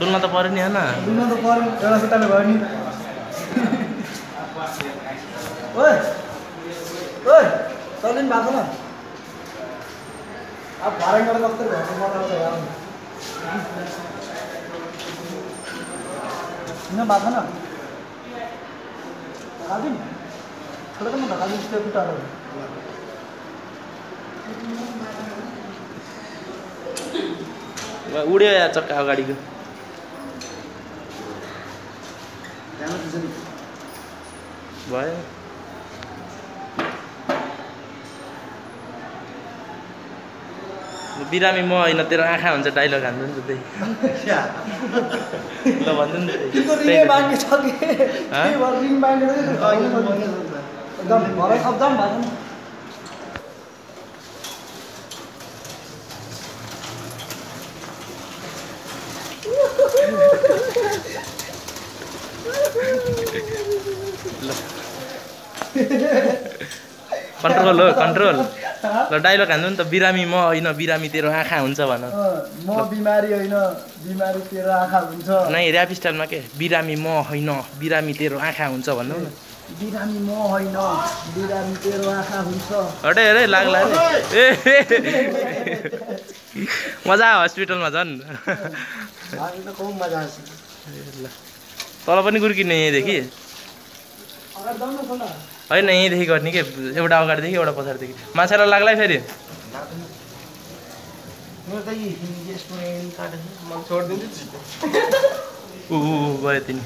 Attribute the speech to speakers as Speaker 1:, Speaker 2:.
Speaker 1: डुल्न त पऱ्यो नि होइन
Speaker 2: डुल्न त पऱ्यो एउटा सुत्ताले भयो नि ओए ओए चल्यो नि भएको न अब गरेर कस्तो घरको बनाउँछ किन भएको न ढकादिउँ छोडेर म ढकादिन्छु त्यो खुट्टाहरू
Speaker 1: उड्यो या चक्का अगाडिको भयो बिरामी म होइन तेरो आँखा हुन्छ डाइलग हान्नु नि त त्यही। ल भन्नु नि त
Speaker 2: तिम्रो
Speaker 1: त्यही।
Speaker 2: रिङै बाँकी छ कि
Speaker 1: हाँ?
Speaker 2: त्यही भएर रिङ बाँकी छ कि एकदम भरे एकदम भएको
Speaker 1: कन्ट्रोल हो कन्ट्रोल ल डाइलग हान्नु नि त। बिरामी म होइन बिरामी तेरो आँखा हुन्छ भन।
Speaker 2: म बिमारी होइन बिमारी तेरो आँखा हुन्छ।
Speaker 1: नै ऱ्याप स्टाइलमा के? बिरामी म होइन बिरामी तेरो आँखा हुन्छ भन्नु न।
Speaker 2: बिरामी म होइन बिरामी तेरो आँखा हुन्छ।
Speaker 1: हटे हेरे लाग्ला ए मजा आयो हस्पिटलमा झन्। तल पनि गुर्किने यहीँदेखि। होइन यहीँदेखि गर्ने के एउटा अगाडिदेखि एउटा पछाडिदेखि माछालाई लाग्ला फेरि। ऊ गयो तिनी